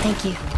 Thank you.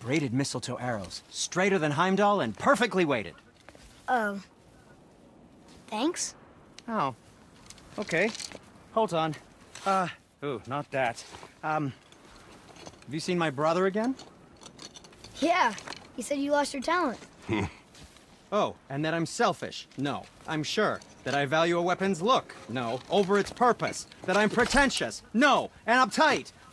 Braided mistletoe arrows, straighter than Heimdall and perfectly weighted. Oh. Thanks? Oh. Okay. Hold on. Uh, ooh, not that. Um, have you seen my brother again? Yeah, you said you lost your talent. Oh, and that I'm selfish? No, I'm sure. That I value a weapon's look? No, over its purpose. That I'm pretentious? No, and uptight,